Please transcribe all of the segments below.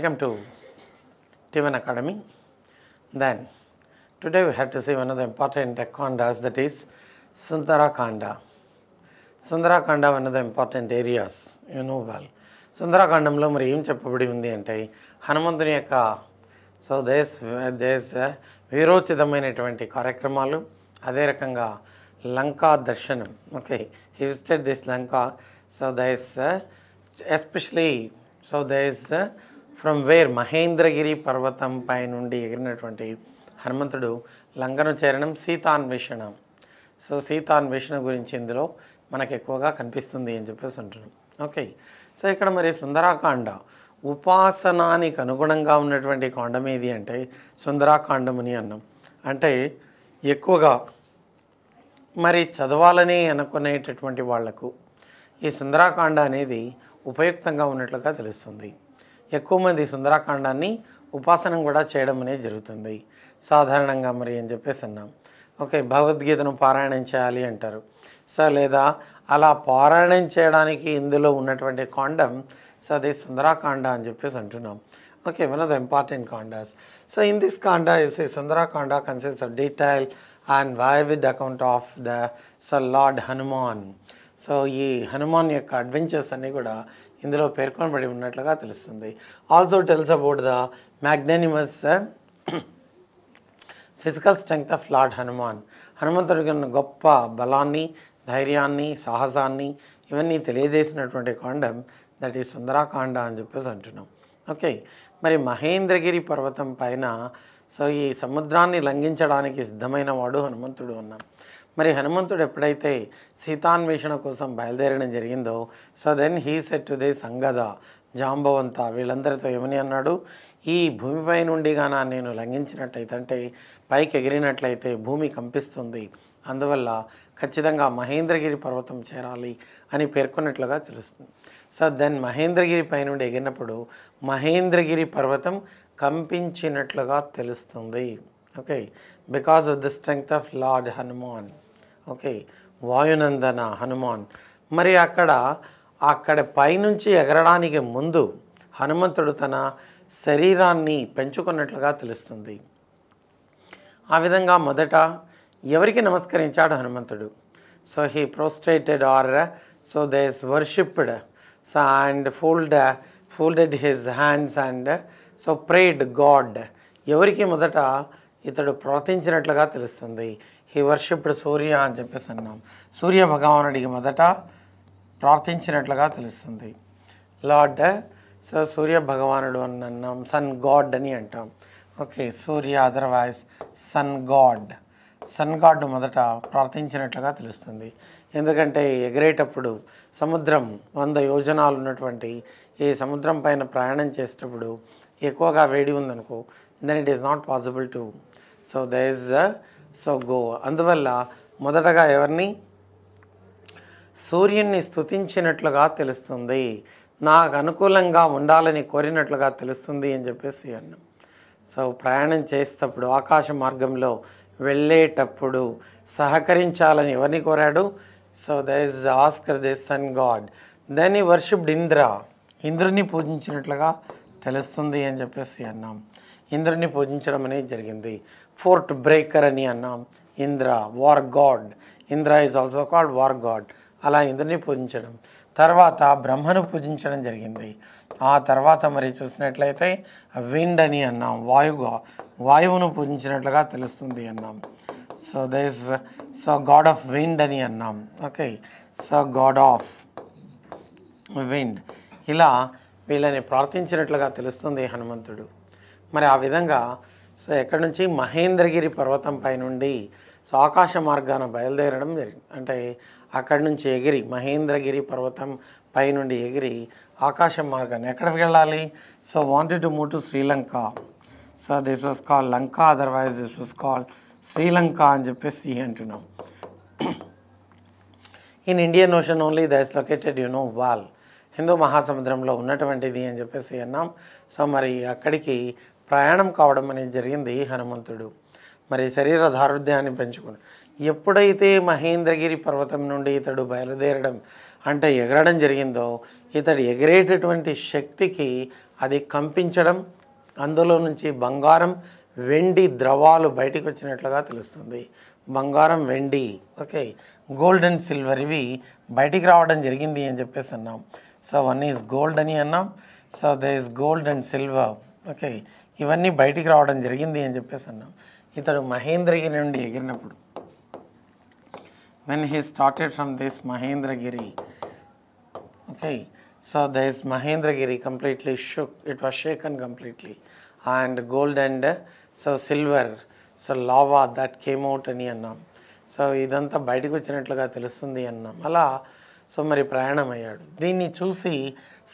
Welcome to టివన్ academy then today we have to see one of the important ఎకాండాస్ that is Sundarakanda Sundarakanda one of the important areas you know well సుందరాకాండంలో మరి ఏం చెప్పబడి ఉంది అంటే హనుమంతుని యొక్క so దేశ దేశ వీరోచితమైనటువంటి కార్యక్రమాలు అదే రకంగా లంకా దర్శనం. Okay he visited this Lanka so దేశ ఎస్పెషలీ సో దేశ ఫ్రమ్ వేర్ మహేంద్రగిరి పర్వతం పై నుండి ఎగిరినటువంటి హనుమంతుడు లంకను చేరడం సీతాన్వేషణ సో సీతాన్వేషణ గురించి ఇందులో మనకు ఎక్కువగా కనిపిస్తుంది అని చెప్పేసి ఉంటున్నాం ఓకే. సో ఇక్కడ మరి సుందరాకాండ ఉపాసనానికి అనుగుణంగా ఉన్నటువంటి కాండం ఏది అంటే సుందరాకాండముని అన్నాం. అంటే ఎక్కువగా మరి చదవాలని అనుకునేటటువంటి వాళ్ళకు ఈ సుందరాకాండ అనేది ఉపయుక్తంగా ఉన్నట్లుగా తెలుస్తుంది. ఎక్కువ మంది సుందరాకాండాన్ని ఉపాసనం కూడా చేయడం అనేది జరుగుతుంది. సాధారణంగా మరి అని చెప్పేసి అన్నాం. ఓకే భగవద్గీతను పారాయణం చేయాలి అంటారు. సో లేదా అలా పారాయణం చేయడానికి ఇందులో ఉన్నటువంటి కాండం సో అది సుందరాకాండ అని చెప్పేసి అంటున్నాం. Okay one of the important కాండాస్. So in this కాండా is a Sundarakanda consist of detail and vivid account of the so Lord Hanuman. So ఈ హనుమాన్ యొక్క అడ్వెంచర్స్ అన్నీ కూడా ఇందులో పేర్కొనబడి ఉన్నట్లుగా తెలుస్తుంది. Also tells about the magnanimous physical strength of Lord Hanuman హనుమంతుడికి ఉన్న గొప్ప బలాన్ని ధైర్యాన్ని సాహసాన్ని ఇవన్నీ తెలియజేసినటువంటి కాండం దట్ ఈ సుందరాకాండ అని చెప్పేసి అంటున్నాం. ఓకే మరి మహేంద్రగిరి పర్వతం పైన సో ఈ సముద్రాన్ని లంఘించడానికి సిద్ధమైన వాడు హనుమంతుడు అన్నాం. మరి హనుమంతుడు ఎప్పుడైతే సీతాన్వేషణ కోసం బయలుదేరడం జరిగిందో so then he set to they సంగద Jambavanta వీళ్ళందరితో ఏమని? అన్నాడు. ఈ భూమిపై నుండి గాన నేను లంఘించినట్లయితే అంటే పైకి ఎగిరినట్లయితే భూమి కంపిస్తుంది. అందువల్ల ఖచ్చితంగా మహేంద్రగిరి పర్వతం చేరాలి అని పేర్కొన్నట్లుగా తెలుస్తుంది. సో దెన్ మహేంద్రగిరి పై నుండి ఎగిరినప్పుడు మహేంద్రగిరి పర్వతం కంపించినట్లుగా తెలుస్తుంది. Okay because of the strength of Lord Hanuman okay. Vayunandana Hanuman. మరి అక్కడ అక్కడ పైనుంచి ఎగరడానికి ముందు హనుమంతుడు తన శరీరాన్ని పెంచుకున్నట్లుగా తెలుస్తుంది. ఆ విధంగా మొదట ఎవరికి నమస్కరించాడు హనుమంతుడు? So he prostrated or so this worshipped so and fold folded his hands and so prayed god ఎవరికి మొదట ఇతడు ప్రార్థించినట్లుగా తెలుస్తుంది? హీ వర్షిప్డ్ సూర్య అని చెప్పేసి అన్నాం. సూర్య భగవానుడికి మొదట ప్రార్థించినట్లుగా తెలుస్తుంది. లార్డ్ సో సూర్య భగవానుడు అని అన్నాం. సన్ గాడ్ అని అంటాం. Okay Surya otherwise sun god. Sun god మొదట ప్రార్థించినట్లుగా తెలుస్తుంది. ఎందుకంటే ఎగిరేటప్పుడు సముద్రం వంద యోజనాలు ఉన్నటువంటి ఈ సముద్రం పైన ప్రయాణం చేసేటప్పుడు ఎక్కువగా వేడి ఉందనుకో then it is not possible to so the is so go అందువల్ల మొదటగా ఎవరిని? సూర్యుని స్తుతించినట్లుగా తెలుస్తుంది. నాకు అనుకూలంగా ఉండాలని కోరినట్లుగా తెలుస్తుంది అని చెప్పేసి అన్నాం. సో ప్రయాణం చేసేటప్పుడు ఆకాశ మార్గంలో వెళ్ళేటప్పుడు సహకరించాలని ఎవరిని కోరాడు? So the is asked the sun god then he worshipped Indra ఇంద్రుని పూజించినట్లుగా తెలుస్తుంది అని చెప్పేసి అన్నాం. ఇంద్రుని పూజించడం అనేది జరిగింది. ఫోర్ట్ బ్రేకర్ అని అన్నాం. Indra war god Indra is also called war god అలా ఇంద్రుని పూజించడం. తర్వాత బ్రహ్మను పూజించడం జరిగింది. ఆ తర్వాత మరి చూసినట్లయితే విండ్ అని అన్నాం. వాయుగా వాయువును పూజించినట్లుగా తెలుస్తుంది అన్నాం. So this so god of wind అని అన్నాం. Okay so god of wind ఇలా వీళ్ళని ప్రార్థించినట్లుగా తెలుస్తుంది హనుమంతుడు. మరి ఆ విధంగా సో ఎక్కడి నుంచి? మహేంద్రగిరి పర్వతం పైనుండి సో ఆకాశ మార్గాన బయలుదేరడం జరిగింది అంటే అక్కడి నుంచి ఎగిరి మహేంద్రగిరి పర్వతం పై నుండి ఎగిరి ఆకాశ మార్గాన్ని ఎక్కడికి వెళ్ళాలి? So wanted to move to Sri Lanka so this was call Lanka otherwise this was call Sri Lanka అని చెప్పేసి అంటున్నాం. In Indian Ocean only that is located you know well Hindu మహాసముద్రంలో ఉన్నటువంటిది అని చెప్పేసి అన్నాం. సో మరి అక్కడికి ప్రయాణం కావడం అనేది జరిగింది హనుమంతుడు. మరి శరీర దారుఢ్యాన్ని పెంచుకుని. ఎప్పుడైతే మహేంద్రగిరి పర్వతం నుండి ఇతడు బయలుదేరడం అంటే ఎగరడం జరిగిందో ఇతడు ఎగిరేటటువంటి శక్తికి అది కంపించడం అందులో నుంచి బంగారం వెండి ద్రవాలు బయటికి వచ్చినట్లుగా తెలుస్తుంది. బంగారం వెండి ఓకే గోల్డ్ అండ్ సిల్వర్ ఇవి బయటికి రావడం జరిగింది అని చెప్పేసి అన్నాం. సో వన్ ఈజ్ గోల్డ్ అని అన్నాం. So the is gold and silver okay ఇవన్నీ బయటికి రావడం జరిగింది అని చెప్పేసి అన్నాం. ఇతడు మహేంద్రగిరి నుండి ఎగిరినప్పుడు. When he started from this Mahendragiri okay so this Mahendragiri completely shook it was shaken completely and gold and so silver so lava that came out అని అన్నాం. సో ఇదంతా బయటకు వచ్చినట్లుగా తెలుస్తుంది అన్నాం. అలా సో మరి ప్రయాణం అయ్యాడు. దీన్ని చూసి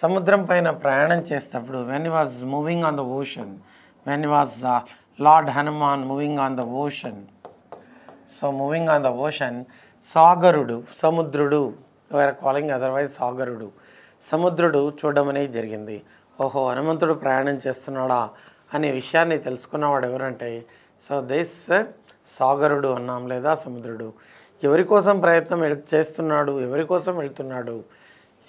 సముద్రం పైన ప్రయాణం చేసేటప్పుడు when was moving on the ocean when was uh, Lord Hanuman moving on the ocean so moving on the ocean సాగరుడు సముద్రుడు వేర్ కాలింగ్ అదర్వైజ్ సాగరుడు సముద్రుడు చూడడం అనేది జరిగింది. ఓహో హనుమంతుడు ప్రయాణం చేస్తున్నాడా అనే విషయాన్ని తెలుసుకున్నవాడు ఎవరంటే సో దిస్ సాగరుడు uh, అన్నాం లేదా సముద్రుడు ఎవరి కోసం ప్రయత్నం చేస్తున్నాడు? ఎవరి కోసం వెళ్తున్నాడు?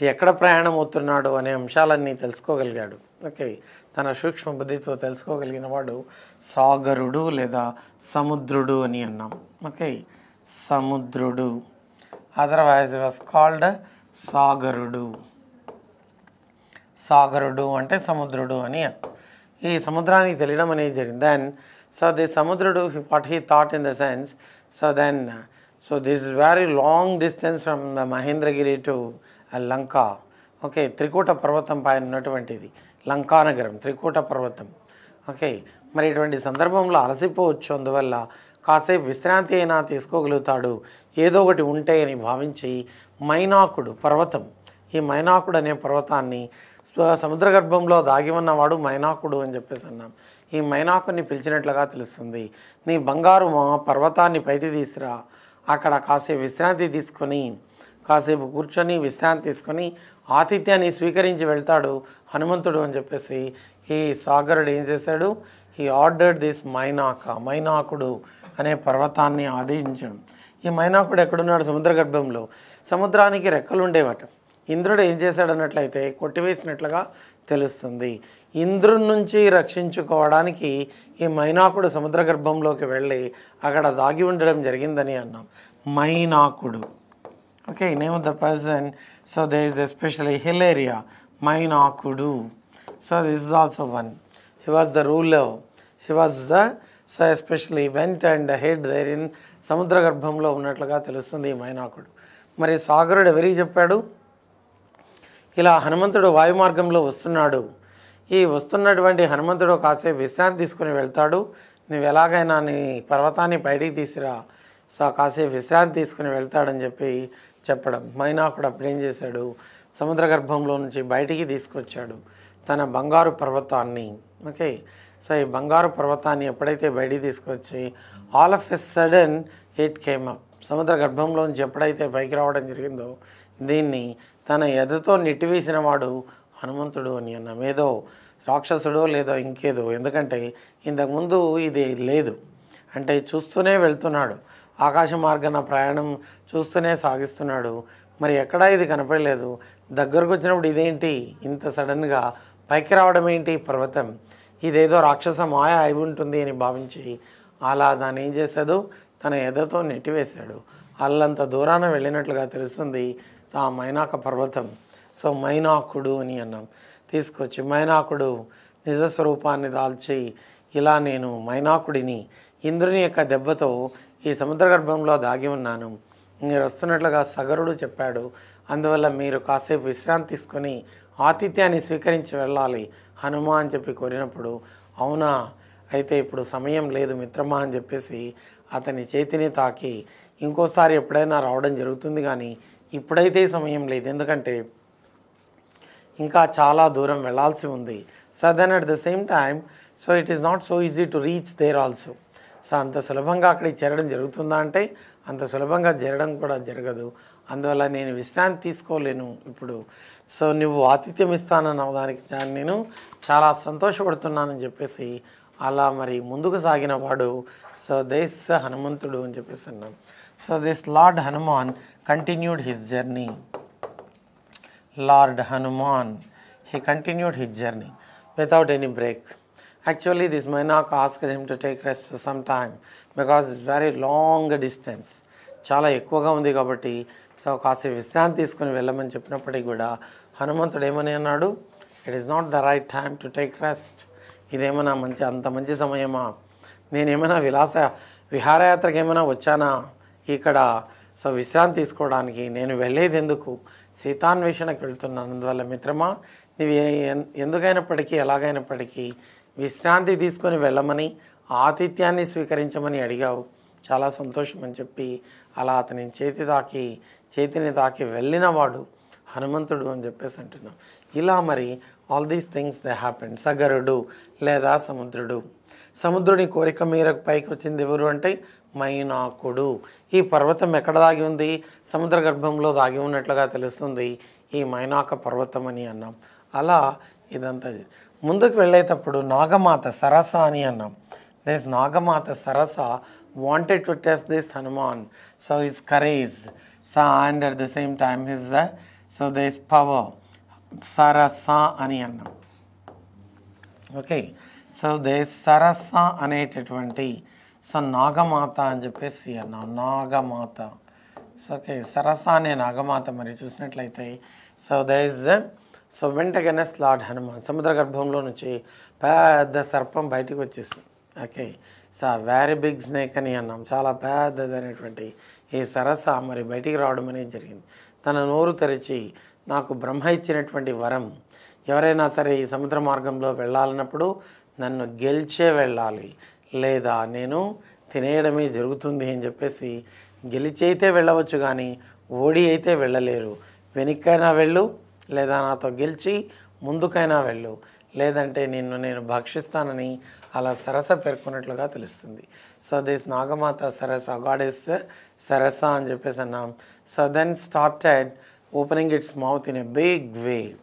ఎక్కడ ప్రయాణం అవుతున్నాడు అనే అంశాలన్నీ తెలుసుకోగలిగాడు. ఓకే. తన సూక్ష్మ బుద్ధితో తెలుసుకోగలిగిన వాడు సాగరుడు లేదా సముద్రుడు అని అన్నాం. ఓకే. సముద్రుడు. అదర్వైజ్ వాస్ కాల్డ్ సాగరుడు. సాగరుడు అంటే సముద్రుడు అని ఈ సముద్రానికి తెలియడం అనేది జరిగింది. దెన్ సో ది సముద్రుడు what he thought in the sense so then so this very long distance from the Mahendragiri to Lanka. Okay Trikuta పర్వతం పైన ఉన్నటువంటిది. లంకా నగరం త్రికూట పర్వతం. ఓకే మరి ఇటువంటి సందర్భంలో అలసిపోవచ్చు. అందువల్ల కాసేపు విశ్రాంతి అయినా తీసుకోగలుగుతాడు. ఏదో ఒకటి ఉంటే అని భావించి మైనాకుడు పర్వతం. ఈ మైనాకుడు అనే పర్వతాన్ని సముద్ర గర్భంలో దాగి ఉన్నవాడు మైనాకుడు అని చెప్పేసి అన్నాం. ఈ మైనాకుని పిలిచినట్లుగా తెలుస్తుంది. నీ బంగారు మా పర్వతాన్ని బయట తీసిరా అక్కడ కాసేపు విశ్రాంతి తీసుకొని కాసేపు కూర్చొని విశ్రాంతి తీసుకొని ఆతిథ్యాన్ని స్వీకరించి వెళ్తాడు హనుమంతుడు అని చెప్పేసి ఈ సాగరుడు ఏం చేశాడు? ఈ ఆర్డర్డ్ దిస్ మైనాక మైనాకుడు అనే పర్వతాన్ని ఆదేశించాడు. ఈ మైనాకుడు ఎక్కడున్నాడు? సముద్ర గర్భంలో. సముద్రానికి రెక్కలు ఉండేవట. ఇంద్రుడు ఏం చేశాడు అన్నట్లయితే కొట్టివేసినట్లుగా తెలుస్తుంది. ఇంద్రుడి నుంచి రక్షించుకోవడానికి ఈ మైనాకుడు సముద్ర గర్భంలోకి వెళ్ళి అక్కడ దాగి ఉండడం జరిగిందని అన్నాం. మైనాకుడు. Okay name of the person so they is especially Hilaria మైనాకుడు so this is also one he was the ruler he was the so especially went and head there in సముద్ర గర్భంలో ఉన్నట్లుగా తెలుస్తుంది ఈ మైనాకుడు మరి సాగరుడు ఎవరికి చెప్పాడు? ఇలా హనుమంతుడు వాయు మార్గంలో వస్తున్నాడు. ఈ వస్తున్నటువంటి హనుమంతుడు కాసేపు విశ్రాంతి తీసుకుని వెళ్తాడు. నువ్వు ఎలాగైనా నీ పర్వతాన్ని బయటికి తీసిరా. సో కాసేపు విశ్రాంతి తీసుకుని వెళ్తాడని చెప్పి చెప్పడం. మైనాకుడు అప్పుడేం చేశాడు? సముద్ర గర్భంలో నుంచి బయటికి తీసుకొచ్చాడు. తన బంగారు పర్వతాన్ని. ఓకే? సో ఈ బంగారు పర్వతాన్ని ఎప్పుడైతే బయటికి తీసుకొచ్చి all of a sudden it came up సముద్ర గర్భంలోంచి ఎప్పుడైతే పైకి రావడం జరిగిందో దీన్ని తన ఎదతో నెట్టివేసిన వాడు హనుమంతుడు అని అన్నాం. ఏదో రాక్షసుడో లేదో ఇంకేదో. ఎందుకంటే ఇంతకుముందు ఇది లేదు. అంటే చూస్తూనే వెళ్తున్నాడు. ఆకాశ మార్గాన ప్రయాణం చూస్తూనే సాగిస్తున్నాడు. మరి ఎక్కడా ఇది కనపడలేదు. దగ్గరకు వచ్చినప్పుడు ఇదేంటి? ఇంత సడన్గా పైకి రావడం ఏంటి? పర్వతం. ఇదేదో రాక్షస మాయ అయి ఉంటుంది అని భావించి అలా దాన్ని ఏం చేశాడు? తన ఎదతో నెట్టివేశాడు. అల్లంత దూరాన వెళ్ళినట్లుగా తెలుస్తుంది ఆ మైనాక పర్వతం. సో మైనాకుడు అని అన్నాం. తీసుకొచ్చి మైనాకుడు నిజస్వరూపాన్ని దాల్చి ఇలా నేను మైనాకుడిని ఇంద్రుని యొక్క దెబ్బతో ఈ సముద్ర గర్భంలో దాగి ఉన్నాను. మీరు వస్తున్నట్లుగా సగరుడు చెప్పాడు. అందువల్ల మీరు కాసేపు విశ్రాంతి తీసుకొని ఆతిథ్యాన్ని స్వీకరించి వెళ్ళాలి. హనుమా అని చెప్పి కోరినప్పుడు అవునా? అయితే ఇప్పుడు సమయం లేదు మిత్రమా అని చెప్పేసి అతని చేతిని తాకి ఇంకోసారి ఎప్పుడైనా రావడం జరుగుతుంది కానీ ఇప్పుడైతే సమయం లేదు. ఎందుకంటే ఇంకా చాలా దూరం వెళ్ళాల్సి ఉంది. So then at the same time so it is not so easy to reach there also so అంత సులభంగా అక్కడికి చేరడం జరుగుతుందా అంటే అంత సులభంగా చేరడం కూడా జరగదు. అందువల్ల నేను విశ్రాంతి తీసుకోలేను ఇప్పుడు. సో నువ్వు ఆతిథ్యం ఇస్తానన్న దానికి నేను చాలా సంతోషపడుతున్నానని చెప్పేసి అలా మరి ముందుకు సాగిన వాడు సో దేశ్ హనుమంతుడు అని చెప్పేసి అన్నాం. So this Lord Hanuman continued his journey. Lord Hanuman he continued his journey without any break. Actually, this Mainak asked him to take rest for some time because it's very long distance. చాలా ఎక్కువగా ఉంది కాబట్టి so కాసేపు విశ్రాంతి తీసుకుని వెళ్ళమని చెప్పినప్పటికీ కూడా హనుమంతుడు ఏమని అన్నాడు? It is not the right time to take rest ఇదేమైనా మంచి అంత మంచి సమయమా? నేనేమైనా విలాస విహారయాత్రకు ఏమైనా వచ్చానా? ఇక్కడ సో విశ్రాంతి తీసుకోవడానికి నేను వెళ్ళేది ఎందుకు సీతాన్వేషణకు వెళ్తున్నాను. అందువల్ల మిత్రమా నీవు ఎందుకైనప్పటికీ ఎలాగైనప్పటికీ విశ్రాంతి తీసుకొని వెళ్ళమని ఆతిథ్యాన్ని స్వీకరించమని అడిగావు. చాలా సంతోషం అని చెప్పి అలా అతని చేతి తాకి చేతిని తాకి వెళ్ళినవాడు హనుమంతుడు అని చెప్పేసి అంటున్నాం. ఇలా మరి all these things they happen సగరుడు లేదా సముద్రుడు. సముద్రుని కోరిక మేరకు పైకి వచ్చింది ఎవరు అంటే మైనాకుడు. ఈ పర్వతం ఎక్కడ దాగి ఉంది? సముద్ర గర్భంలో దాగి ఉన్నట్లుగా తెలుస్తుంది ఈ మైనాక పర్వతం అని అన్నాం. అలా ఇదంతా ముందుకు వెళ్ళేటప్పుడు నాగమాత సరస అని అన్నాం. This Nagamata Sarasa wanted to test this Hanuman so his courage so and at the same time his so this power Sarasa అని అన్నాం. ఓకే సో దే సరస అనేటటువంటి సో నాగమాత అని చెప్పేసి అన్నాం. నాగమాత. సో ఓకే సరస అనే నాగమాత మరి చూసినట్లయితే సో దే ఇస్ సో వెంటగానే స్లాడ్ హనుమాన్ సముద్ర గర్భంలో నుంచి పెద్ద సర్పం బయటికి వచ్చేసింది. Okay so very big snake అని అన్నాం. చాలా పెద్దదైనటువంటి ఈ సరస మరి బయటికి రావడం అనేది జరిగింది. తన నోరు తెరిచి నాకు బ్రహ్మ ఇచ్చినటువంటి వరం ఎవరైనా సరే ఈ సముద్ర మార్గంలో వెళ్ళాలన్నప్పుడు నన్ను గెలిచే వెళ్ళాలి లేదా నేను తినేయడమే జరుగుతుంది అని చెప్పేసి గెలిచి అయితే వెళ్ళవచ్చు కానీ ఓడి అయితే వెళ్ళలేరు. వెనక్కైనా వెళ్ళు లేదా నాతో గెలిచి ముందుకైనా వెళ్ళు. లేదంటే నిన్ను నేను భక్షిస్తానని అలా సరస పేర్కొన్నట్లుగా తెలుస్తుంది. So this నాగమాత Sarasa God is సరస అని చెప్పేసి అన్నాం. So then started opening its mouth in a big way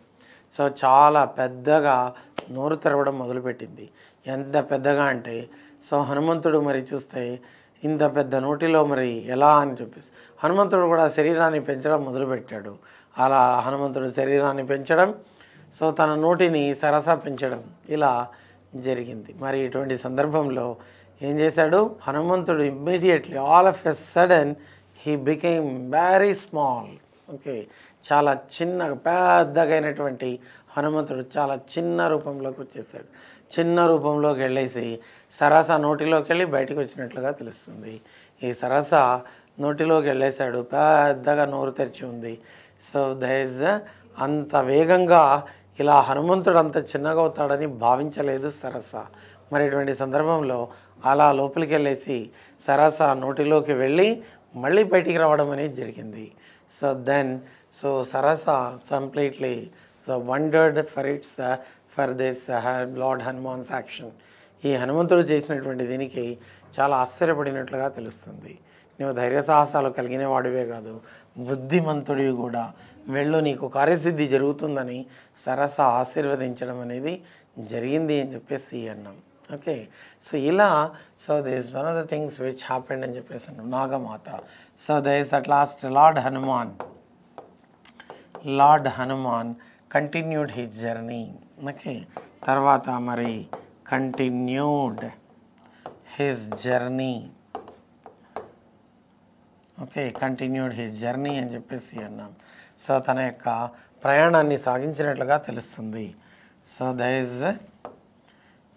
so చాలా పెద్దగా నోరు తెరవడం మొదలుపెట్టింది. ఎంత పెద్దగా అంటే సో హనుమంతుడు మరి చూస్తే ఇంత పెద్ద నోటిలో మరి ఎలా? అని చెప్పేసి. హనుమంతుడు కూడా శరీరాన్ని పెంచడం మొదలుపెట్టాడు. అలా హనుమంతుడు శరీరాన్ని పెంచడం సో తన నోటిని సరస పెంచడం ఇలా జరిగింది. మరి ఇటువంటి సందర్భంలో ఏం చేశాడు? హనుమంతుడు immediately all of a sudden he became very small okay చాలా చిన్న పెద్దగైనటువంటి హనుమంతుడు చాలా చిన్న రూపంలోకి వచ్చేసాడు చిన్న రూపంలోకి వెళ్ళేసి సరస నోటిలోకి వెళ్ళి బయటికి వచ్చినట్లుగా తెలుస్తుంది. ఈ సరస నోటిలోకి వెళ్ళేశాడు పెద్దగా నోరు తెరిచి ఉంది. సో దైజ్ అంత వేగంగా ఇలా హనుమంతుడు అంత చిన్నగా అవుతాడని భావించలేదు సరస. మరి ఇటువంటి సందర్భంలో అలా లోపలికి వెళ్ళేసి సరస నోటిలోకి వెళ్ళి మళ్ళీ బయటికి రావడం అనేది జరిగింది. So then so Sarasa completely so wondered for its for this Lord Hanuman's action ఈ హనుమంతుడు చేసినటువంటి దీనికి చాలా ఆశ్చర్యపడినట్లుగా తెలుస్తుంది. నువ్వు ధైర్య సాహసాలు కలిగిన వాడివే కాదు. బుద్ధిమంతుడివి కూడా. వెళ్ళు నీకు కార్యసిద్ధి జరుగుతుందని సరస ఆశీర్వదించడం అనేది జరిగింది అని చెప్పేసి అన్నాం. ఓకే? సో ఇలా so this one of the things which happened అని చెప్పేసి అన్నాం. Nagamata. So this at last Lord Hanuman Lord Hanuman continued his journey okay? తర్వాత మరి continued his journey okay continued his journey అని చెప్పేసి అన్నాం. సో తన యొక్క ప్రయాణాన్ని సాగించినట్లుగా తెలుస్తుంది. సో దైజ్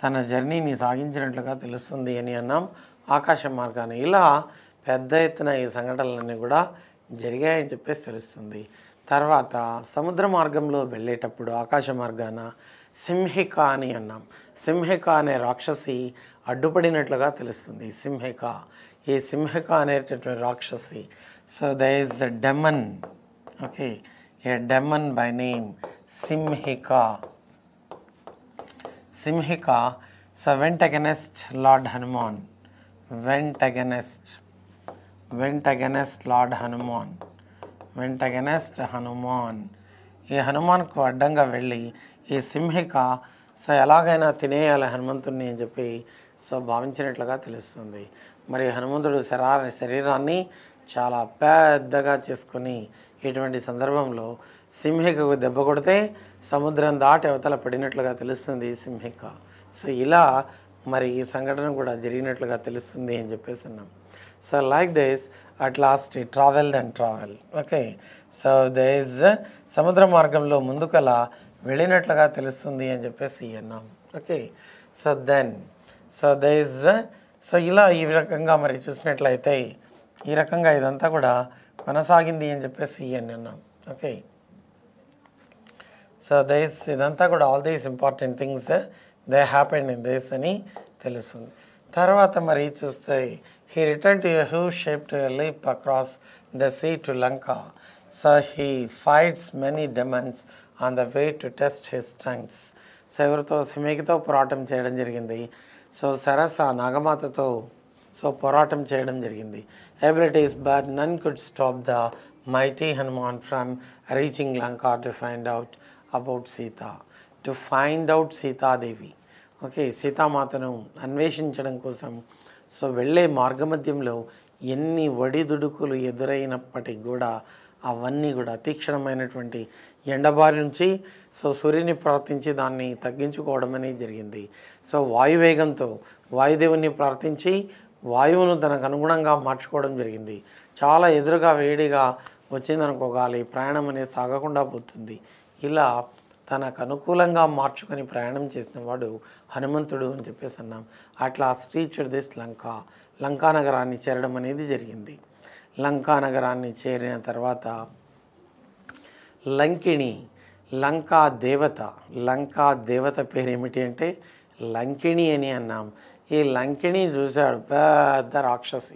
తన జర్నీని సాగించినట్లుగా తెలుస్తుంది అని అన్నాం. ఆకాశ మార్గాన్ని ఇలా పెద్ద ఎత్తున ఈ సంఘటనలన్నీ కూడా జరిగాయని చెప్పేసి తెలుస్తుంది. తర్వాత సముద్ర మార్గంలో వెళ్ళేటప్పుడు ఆకాశ మార్గాన సింహిక అని అన్నాం. సింహిక అనే రాక్షసి అడ్డుపడినట్లుగా తెలుస్తుంది. సింహిక ఈ సింహిక అనేటటువంటి రాక్షసి. So the is demon okay a demon by name Simhika Simhika so went against Lord Hanuman went against went against Lord Hanuman went against Hanuman ఈ హనుమాన్కు అడ్డంగా వెళ్ళి ఈ సింహిక సో ఎలాగైనా తినేయాలి హనుమంతుడిని అని చెప్పి సో భావించినట్లుగా తెలుస్తుంది. మరి హనుమంతుడు శరా శరీరాన్ని చాలా పెద్దగా చేసుకొని ఇటువంటి సందర్భంలో సింహికకు దెబ్బ కొడితే సముద్రం దాటి అవతల పడినట్లుగా తెలుస్తుంది సింహిక. సో ఇలా మరి ఈ సంఘటన కూడా జరిగినట్లుగా తెలుస్తుంది అని చెప్పేసి అన్నాం. So like this at last travel and travel okay so this సముద్ర మార్గంలో ముందుకలా వెళ్ళినట్లుగా తెలుస్తుంది అని చెప్పేసి అన్నాం. Okay so then so this so ఇలా ఈ రకంగా మరి చూసినట్లయితే ఈ రకంగా ఇదంతా కూడా కొనసాగింది అని చెప్పేసి అని అన్నాం ఓకే. సో దైస్ ఇదంతా కూడా all these important things they happened in this అని తెలుస్తుంది. తర్వాత మరి చూస్తే he return to who shape to leap across the sea to Lanka. So he fights many demons on the way to test his strengths so ఎవరితో సిమేకితో పోరాటం చేయడం జరిగింది. సో సరస నాగమాతతో సో పోరాటం చేయడం జరిగింది. Abilities but none could stop the mighty Hanuman from reaching Lanka to find out about Sita to find out Sitadevi okay సీతామాతను అన్వేషించడం కోసం సో వెళ్ళే మార్గమధ్యంలో ఎన్ని ఒడిదుడుకులు ఎదురైనప్పటికి కూడా అవన్నీ కూడా తీక్షణమైనటువంటి ఎండబారి నుంచి సో సూర్యుని ప్రార్థించి దాన్ని తగ్గించుకోవడం అనేది జరిగింది. సో వాయువేగంతో వాయుదేవుని ప్రార్థించి వాయువును తనకు అనుగుణంగా మార్చుకోవడం జరిగింది. చాలా ఎదురుగా వేడిగా వచ్చిందనుకో గాలి ప్రయాణం అనేది సాగకుండా పోతుంది. ఇలా తనకు అనుకూలంగా మార్చుకొని ప్రయాణం చేసిన వాడు హనుమంతుడు అని చెప్పేసి అన్నాం. అట్లా శ్రీ దిస్ లంక లంకా నగరాన్ని చేరడం అనేది జరిగింది. లంకా నగరాన్ని చేరిన తర్వాత లంకిణి లంకా దేవత. లంకా దేవత పేరు ఏమిటి అంటే లంకిణి అని అన్నాం. ఈ లంకిణి చూశాడు పెద్ద రాక్షసి.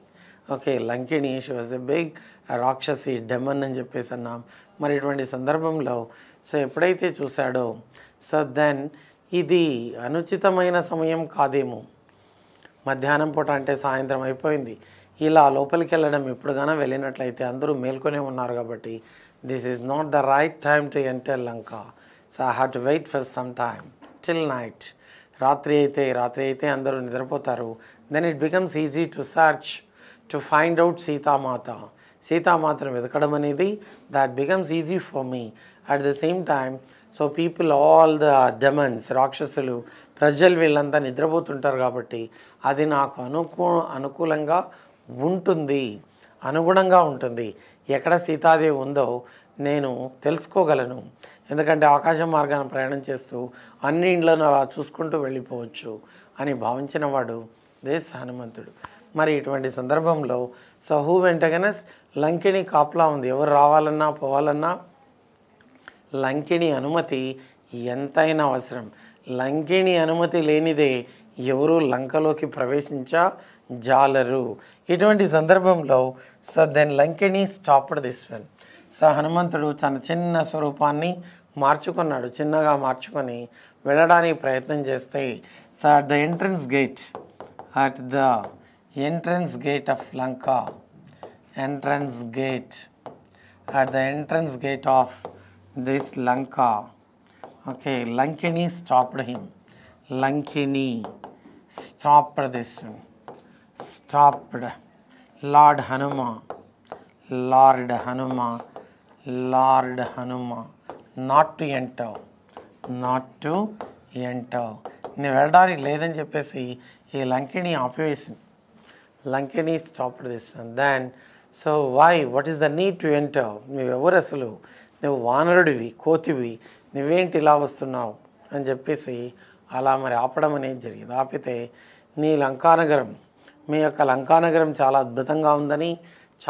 Okay Lankini she was a big rakshasi demon అని చెప్పేసి అన్నాం. మరి ఇటువంటి సందర్భంలో సో ఎప్పుడైతే చూశాడో సో దెన్ ఇది అనుచితమైన సమయం కాదేమో. మధ్యాహ్నం పూట అంటే సాయంత్రం అయిపోయింది. ఇలా లోపలికి వెళ్ళడం ఎప్పుడుగానో వెళ్ళినట్లయితే అందరూ మేల్కొనే ఉన్నారు కాబట్టి this is not the right time to enter Lanka so I have to wait for some time till night రాత్రి అయితే రాత్రి అయితే అందరూ నిద్రపోతారు. Then it becomes easy to search to find out Sitamata సీతామాతను వెతకడం అనేది that becomes easy for me at the same time so people all the demons రాక్షసులు ప్రజలు వీళ్ళంతా నిద్రపోతుంటారు కాబట్టి అది నాకు అనుకూ అనుకూలంగా ఉంటుంది అనుగుణంగా ఉంటుంది. ఎక్కడ సీతాదేవి ఉందో నేను తెలుసుకోగలను. ఎందుకంటే ఆకాశ మార్గాన్ని ప్రయాణం చేస్తూ అన్ని ఇండ్లను అలా చూసుకుంటూ వెళ్ళిపోవచ్చు అని భావించిన వాడు దేశ హనుమంతుడు. మరి ఇటువంటి సందర్భంలో సహు హూ వెంటగనస్ లంకిణి కాపలా ఉంది. ఎవరు రావాలన్నా పోవాలన్నా లంకిణి అనుమతి ఎంతైనా అవసరం. లంకిణి అనుమతి లేనిదే ఎవరు లంకలోకి ప్రవేశించా జాలరు. ఇటువంటి సందర్భంలో so then Lankini stopped this when so హనుమంతుడు తన చిన్న స్వరూపాన్ని మార్చుకున్నాడు. చిన్నగా మార్చుకొని వెళ్ళడానికి ప్రయత్నం చేస్తే so at the entrance gate at the entrance gate of Lanka entrance gate at the entrance gate of this Lanka okay Lankini stopped him Lankini stopped this him Stopped Lord Hanuma. Lord Hanuma. Lord Hanuma. Not to enter. Not to enter. నేను వెళ్ళడానికి లేదని చెప్పేసి ఈ Lankini ఆపివేసింది Lankini stopped this then so why what is the need to enter నువ్వెవరు అసలు నువ్వు వానరుడివి కోతివి నువ్వేంటి ఇలా వస్తున్నావు అని చెప్పేసి అలా మరి ఆపడం అనేది జరిగింది ఆపితే నీ లంకానగరం మీ యొక్క లంకానగరం చాలా అద్భుతంగా ఉందని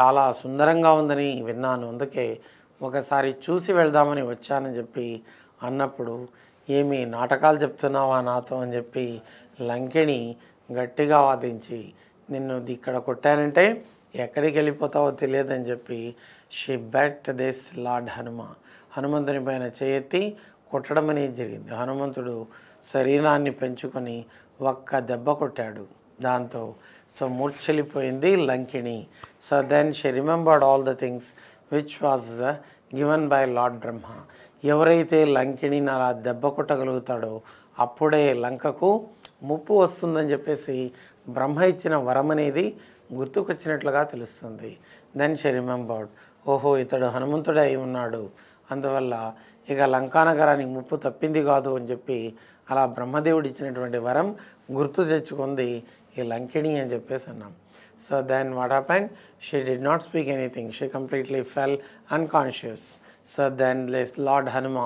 చాలా సుందరంగా ఉందని విన్నాను. అందుకే ఒకసారి చూసి వెళ్దామని వచ్చానని చెప్పి అన్నప్పుడు ఏమి నాటకాలు చెప్తున్నావా నాతో? అని చెప్పి లంకిణి గట్టిగా వాదించి నిన్ను ఇక్కడ కొట్టానంటే ఎక్కడికి వెళ్ళిపోతావో తెలియదని చెప్పి she beat this Lord Hanuma. హనుమంతుని పైన చేయెత్తి కొట్టడం అనేది జరిగింది. హనుమంతుడు శరీరాన్ని పెంచుకొని ఒక్క దెబ్బ కొట్టాడు. దాంతో so మూర్ఛలిపోయింది Lankini so then she remembered all the things which was given by Lord Brahma ఎవరైతే లంకిణిని అలా దెబ్బ కొట్టగలుగుతాడో అప్పుడే లంకకు ముప్పు వస్తుందని చెప్పేసి బ్రహ్మ ఇచ్చిన వరం అనేది గుర్తుకొచ్చినట్లుగా తెలుస్తుంది. దెన్ షీ రిమెంబర్డ్ ఓహో ఇతడు హనుమంతుడే అయి ఉన్నాడు. అందువల్ల ఇక లంకానగరానికి ముప్పు తప్పింది కాదు అని చెప్పి అలా బ్రహ్మదేవుడు ఇచ్చినటువంటి వరం గుర్తు తెచ్చుకుంది ఈ లంకిణి అని చెప్పేసి అన్నాం. So then what happened she did not speak anything she completely fell unconscious so then less lord Hanuma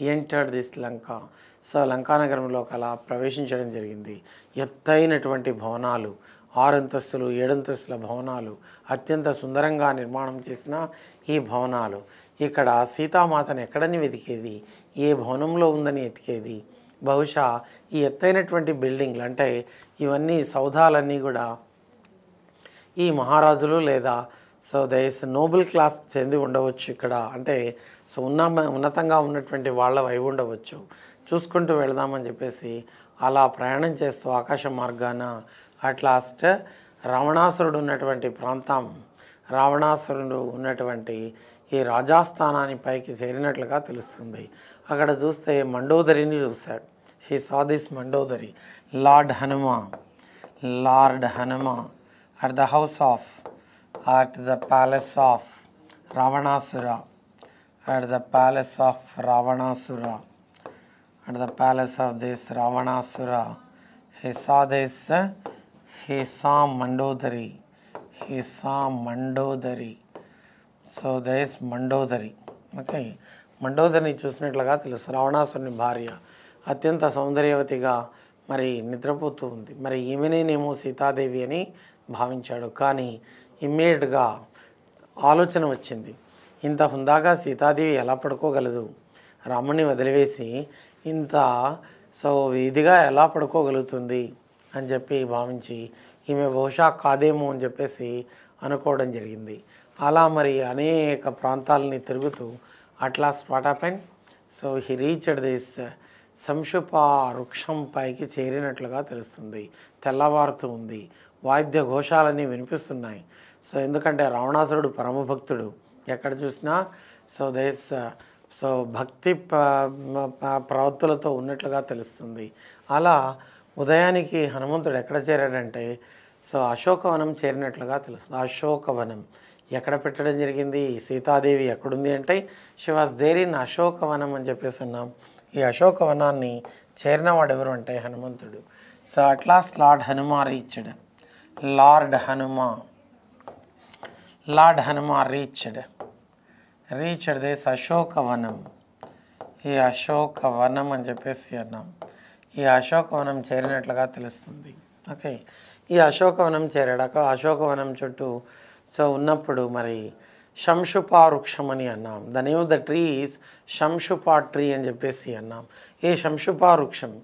entered this Lanka so లంకానగరంలోకి అలా ప్రవేశించడం జరిగింది. ఎత్తైనటువంటి భవనాలు ఆరంతస్తులు ఏడంతస్తుల భవనాలు అత్యంత సుందరంగా నిర్మాణం చేసిన ఈ భవనాలు. ఇక్కడ సీతామాతను ఎక్కడని వెతికేది? ఏ భవనంలో ఉందని వెతికేది? బహుశా ఈ ఎత్తైనటువంటి బిల్డింగ్లు అంటే ఇవన్నీ సౌధాలన్నీ కూడా ఈ మహారాజులు లేదా సో దయస్ నోబెల్ క్లాస్ చెంది ఉండవచ్చు ఇక్కడ. అంటే సో ఉన్న ఉన్నతంగా ఉన్నటువంటి వాళ్ళ అయి ఉండవచ్చు. చూసుకుంటూ వెళదామని చెప్పేసి అలా ప్రయాణం చేస్తూ ఆకాశ మార్గాన అట్ లాస్ట్ రావణాసురుడు ఉన్నటువంటి ప్రాంతం రావణాసురుడు ఉన్నటువంటి ఈ రాజాస్థానాన్ని పైకి చేరినట్లుగా తెలుస్తుంది. అక్కడ చూస్తే మండోదరిని చూశాడు. He saw this Mandodari lord Hanuma lord Hanuma at the house of at the palace of Ravanasura at the palace of Ravanasura at the palace of this Ravanasura. He saw this, he saw Mandodari. He saw Mandodari. So this Mandodari okay మండోదరిని చూసినట్లుగా తెలుసు రావణాసుని భార్య అత్యంత సౌందర్యవతిగా మరి నిద్రపోతూ ఉంది. మరి ఈమెనేనేమో సీతాదేవి అని భావించాడు. కానీ ఇమ్మీడియట్గా ఆలోచన వచ్చింది. ఇంత హుందాగా సీతాదేవి ఎలా పడుకోగలదు? రాముని వదిలివేసి ఇంత సో ఇదిగా ఎలా పడుకోగలుగుతుంది? అని చెప్పి భావించి ఈమె బహుశా కాదేమో అని చెప్పేసి అనుకోవడం జరిగింది. అలా మరి అనేక ప్రాంతాలని తిరుగుతూ అట్లా spot happened? So he reached this సంశుప వృక్షం పైకి చేరినట్లుగా తెలుస్తుంది. తెల్లవారుతూ ఉంది. వాయిద్య ఘోషాలన్నీ వినిపిస్తున్నాయి. సో ఎందుకంటే రావణాసురుడు పరమభక్తుడు. ఎక్కడ చూసినా సో దేస్ సో భక్తి ప- ప్రవృత్తులతో ఉన్నట్లుగా తెలుస్తుంది. అలా ఉదయానికి హనుమంతుడు ఎక్కడ చేరాడంటే సో అశోకవనం చేరినట్లుగా తెలుస్తుంది. అశోకవనం. ఎక్కడ పెట్టడం జరిగింది? సీతాదేవి ఎక్కడుంది అంటే she was there in Ashokavanam అని చెప్పేసి అన్నాం. ఈ అశోకవనాన్ని చేరినవాడు ఎవరు అంటే హనుమంతుడు. So at last lord Hanuma reached. Lord Hanuma lord Hanuma reached. Reached this Ashokavanam. ఈ అశోకవనం అని చెప్పేసి అన్నాం. ఈ అశోకవనం చేరినట్లుగా తెలుస్తుంది. ఓకే. ఈ అశోకవనం చేరాడాక అశోకవనం చుట్టూ సో ఉన్నప్పుడు మరి శంషుపా వృక్షం అని అన్నాం. The name of the tree is శంషుపా tree అని చెప్పేసి అన్నాం. ఈ శంషుపా వృక్షం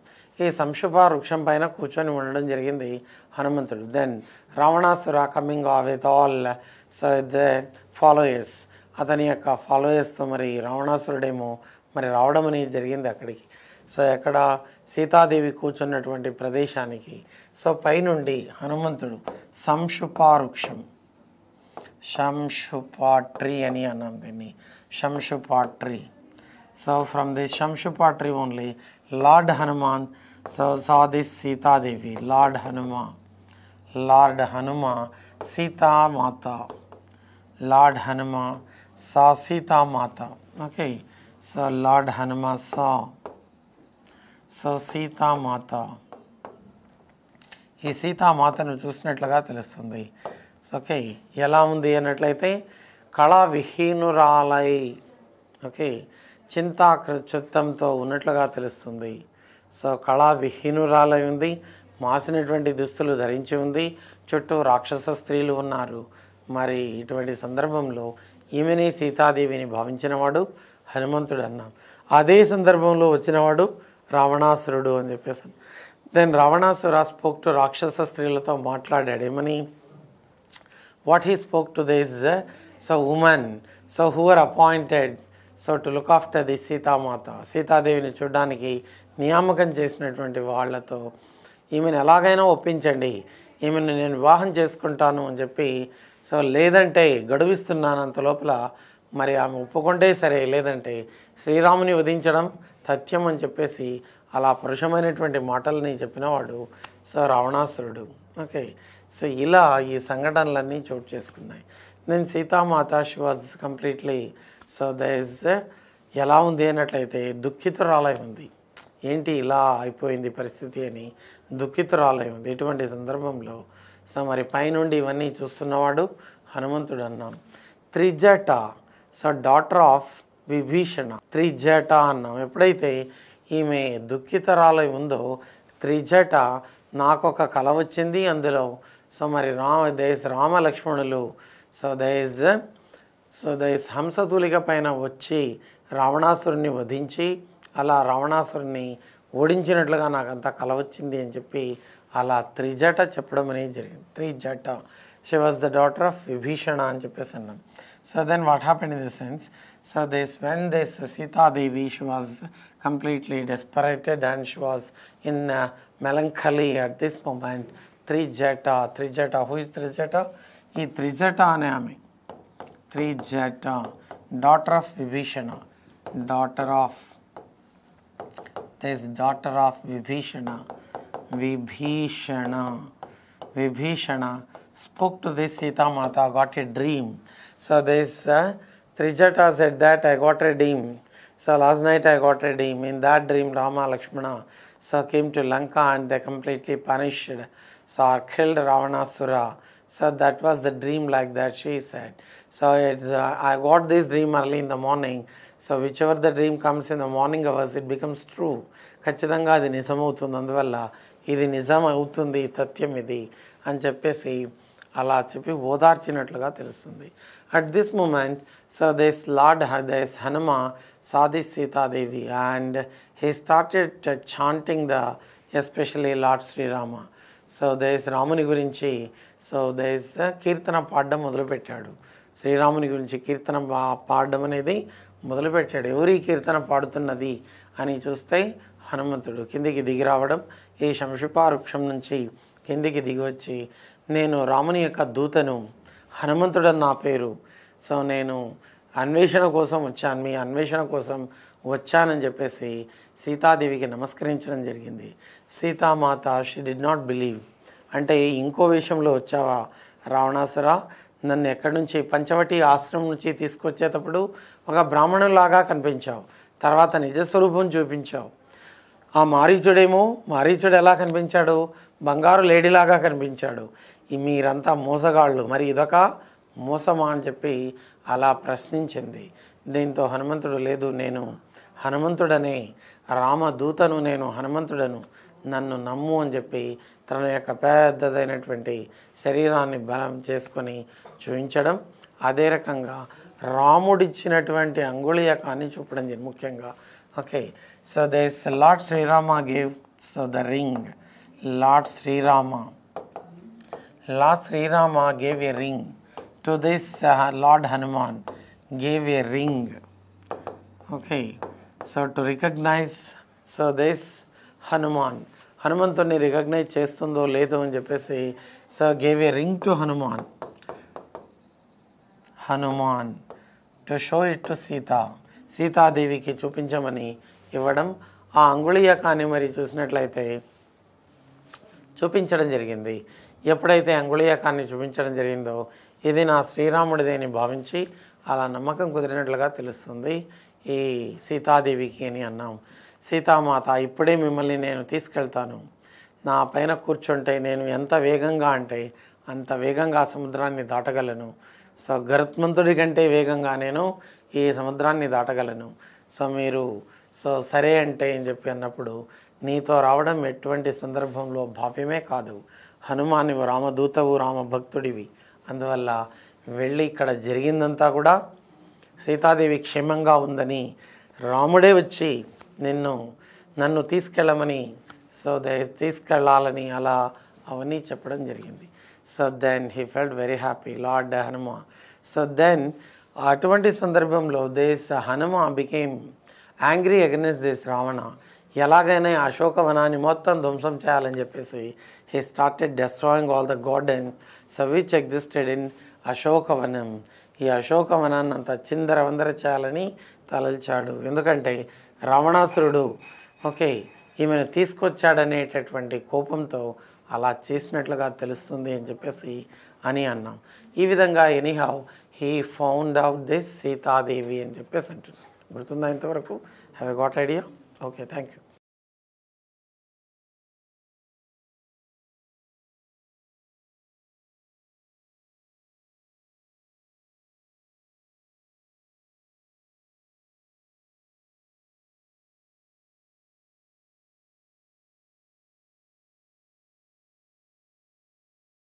ఈ సంశుభ వృక్షం పైన కూర్చొని ఉండడం జరిగింది హనుమంతుడు. Then Ravanasura coming of with all so the followers అతని యొక్క ఫాలోయర్స్తో మరి రావణాసురుడేమో మరి రావడం అనేది జరిగింది అక్కడికి. సో ఎక్కడ సీతాదేవి కూర్చున్నటువంటి ప్రదేశానికి సో పైనుండి హనుమంతుడు సంశుపా వృక్షం శంషుపా అని అన్నాం దీన్ని. శంషుపా tree so from this శంషుపా tree only lord Hanuman so saw this Sitadevi lord Hanuma lord Hanuma Sitamata lord Hanuma saw Sitamata okay so lord Hanuma saw so Sitamata ఈ సీతామాతను చూసినట్లుగా తెలుస్తుంది. ఓకే ఎలా ఉంది అన్నట్లయితే కళా విహీనురాలై ఓకే చింతా ఉన్నట్లుగా తెలుస్తుంది. సో కళా విహీనురాలై ఉంది మాసినటువంటి దుస్తులు ధరించి ఉంది చుట్టూ రాక్షస స్త్రీలు ఉన్నారు. మరి ఇటువంటి సందర్భంలో ఈమెని సీతాదేవిని భావించినవాడు హనుమంతుడు అన్నాం. అదే సందర్భంలో వచ్చినవాడు రావణాసురుడు అని చెప్పేసి. దెన్ రావణాసుర స్పోక్ టు రాక్షస స్త్రీలతో మాట్లాడాడు ఏమని? What he spoke to this uh, so woman so who were appointed so to look after the Sitamata సీతాదేవిని చూడడానికి నియామకం చేసినటువంటి వాళ్ళతో ఈమెను ఎలాగైనా ఒప్పించండి. ఈమెను నేను వివాహం చేసుకుంటాను అని చెప్పి సో లేదంటే గడువిస్తున్నాను లోపల మరి ఆమె ఒప్పుకుంటే సరే లేదంటే శ్రీరాముని వధించడం తథ్యం అని చెప్పేసి అలా పరుషమైనటువంటి మాటల్ని చెప్పినవాడు సో రావణాసురుడు. ఓకే. సో ఇలా ఈ సంఘటనలన్నీ చోటు చేసుకున్నాయి. నేను Sitamata she was completely so the is ఎలా ఉంది అన్నట్లయితే దుఃఖితురాలై ఉంది. ఏంటి ఇలా అయిపోయింది పరిస్థితి అని దుఃఖితురాలై ఉంది. ఇటువంటి సందర్భంలో సో మరి పైనుండి ఇవన్నీ చూస్తున్నవాడు హనుమంతుడు అన్నాం Trijata so daughter of Vibhishana Trijata అన్నాం. ఎప్పుడైతే ఈమె దుఃఖితరాలై ఉందో త్రిజట నాకు ఒక కల వచ్చింది అందులో సో మరి రామ దేశ రామ లక్ష్మణులు సో దయస్ సో దయస్ హంసతూలిక పైన వచ్చి రావణాసురుణ్ణి వధించి అలా రావణాసురుణ్ణి ఓడించినట్లుగా నాకు అంత కల వచ్చింది అని చెప్పి అలా త్రిజట చెప్పడం అనేది జరిగింది. Trijata. She was the daughter of Vibhishana అని చెప్పేసి అన్నాం. So then what happen in the sense so this when this Sitadevi she was completely desperated and she was in melancholy at this moment Trijata Trijata who is Trijata ఈ త్రిజట అనే ఆమె Trijata daughter of Vibhishana daughter of this daughter of Vibhishana, Vibhishana, Vibhishana spoke to this Sita Mata, got a dream. So this uh, Trijata said that I got a dream. So last night I got a dream. In that dream, Rama Lakshmana so came to Lanka and they completely punished, so or killed Ravanasura. So that was the dream like that she said. So it's, uh, I got this dream early in the morning. So whichever the dream comes in the morning hours it becomes true ఖచ్చితంగా అది నిజమవుతుంది అందువల్ల ఇది నిజం అవుతుంది తథ్యం ఇది అని చెప్పేసి అలా చెప్పి ఓదార్చినట్లుగా తెలుస్తుంది at this moment so this lord this Hanuma saw the Sitadevi and he started chanting the especially lord Srirama so this రాముని గురించి సో దేస్ కీర్తన పాడడం మొదలుపెట్టాడు. శ్రీరాముని గురించి కీర్తన పా- పాడడం అనేది మొదలుపెట్టాడు. ఎవరి కీర్తన పాడుతున్నది అని చూస్తే హనుమంతుడు కిందికి దిగి రావడం ఈ శంషుపా వృక్షం నుంచి కిందికి దిగి వచ్చి నేను రాముని యొక్క దూతను హనుమంతుడని నా పేరు. సో నేను అన్వేషణ కోసం వచ్చాను మీ అన్వేషణ కోసం వచ్చానని చెప్పేసి సీతాదేవికి నమస్కరించడం జరిగింది. Sitamata she did not believe అంటే ఇంకో విషయంలో వచ్చావా? రావణాసుర నన్ను ఎక్కడి నుంచి పంచవటి ఆశ్రమం నుంచి తీసుకొచ్చేటప్పుడు ఒక బ్రాహ్మణులాగా కనిపించావు. తర్వాత నిజస్వరూపం చూపించావు. ఆ మారీచుడేమో మారీచుడు ఎలా కనిపించాడు? బంగారు లేడీలాగా కనిపించాడు. ఈ మీరంతా మోసగాళ్ళు. మరి ఇదొక మోసమా అని చెప్పి అలా ప్రశ్నించింది. దీంతో హనుమంతుడు లేదు నేను హనుమంతుడనే రామదూతను నేను హనుమంతుడను నన్ను నమ్ము అని చెప్పి తన యొక్క పెద్దదైనటువంటి శరీరాన్ని బలం చేసుకొని చూపించడం అదే రకంగా రాముడిచ్చినటువంటి అంగుళీయకాన్ని చూపడం జరిగింది ముఖ్యంగా. Okay so the lord Srirama gave so the ring lord Srirama lord Srirama gave a ring to this lord Hanuman gave a ring okay so to recognize so this Hanuman హనుమంతుని రికగ్నైజ్ చేస్తుందో లేదో అని చెప్పేసి so gave a ring to Hanuman Hanuman to show it to Sita సీతాదేవికి చూపించమని ఇవ్వడం ఆ అంగుళీయకాన్ని మరి చూసినట్లయితే చూపించడం జరిగింది. ఎప్పుడైతే అంగుళీయకాన్ని చూపించడం జరిగిందో ఇది నా శ్రీరాముడిదే అని భావించి అలా నమ్మకం కుదిరినట్లుగా తెలుస్తుంది. ఈ సీతాదేవికి అని అన్నాం. సీతామాత ఇప్పుడే మిమ్మల్ని నేను తీసుకెళ్తాను. నా పైన కూర్చుంటే నేను ఎంత వేగంగా అంటే అంత వేగంగా సముద్రాన్ని దాటగలను. సో గరుత్మంతుడి కంటే వేగంగా నేను ఈ సముద్రాన్ని దాటగలను. సో మీరు సో సరే అంటే అని చెప్పి అన్నప్పుడు నీతో రావడం ఎటువంటి సందర్భంలో భావ్యమే కాదు. హనుమానివు రామదూతవు రామభక్తుడివి. అందువల్ల వెళ్ళి ఇక్కడ జరిగిందంతా కూడా సీతాదేవి క్షేమంగా ఉందని రాముడే వచ్చి నిన్ను నన్ను తీసుకెళ్ళమని సో దే తీసుకెళ్ళాలని అలా అవన్నీ చెప్పడం జరిగింది. So then he felt very happy lord Hanuma so then అటువంటి సందర్భంలో this Hanuma became angry against this Ravana ఎలాగైనా అశోకవనాన్ని మొత్తం ధ్వంసం చేయాలని చెప్పేసి he started destroying all the garden so which existed in Ashokavanam ఈ అశోకవనాన్ని అంత చిందర వందర చేయాలని తలల్చాడు. ఎందుకంటే రావణాసురుడు ఓకే ఈమెను తీసుకొచ్చాడనేటటువంటి కోపంతో అలా చేసినట్లుగా తెలుస్తుంది అని చెప్పేసి అని అన్నాం. ఈ విధంగా anyhow he found out this Sitadevi అని చెప్పేసి అంటున్నాం. గుర్తుందా ఇంతవరకు? Have a got idea okay thank you